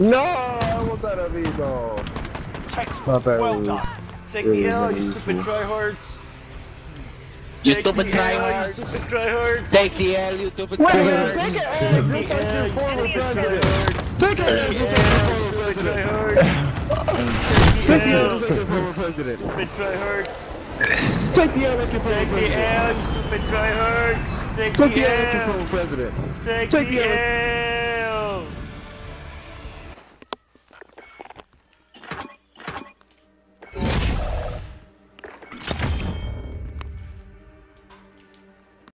No, I want that amigo. Textbook. Well done. Take the L, you stupid tryhards. You Take stupid tryhards. You stupid tryhards. Take the L, you stupid Wait, tryhards. take it, hey, just like your former president. Take it, L. Just like your former president. Take the L, just like your former president. Stupid tryhards. Take the L, like your former president. Take the. L, you stupid tryhards. Take the L, like your former president. Take the. L.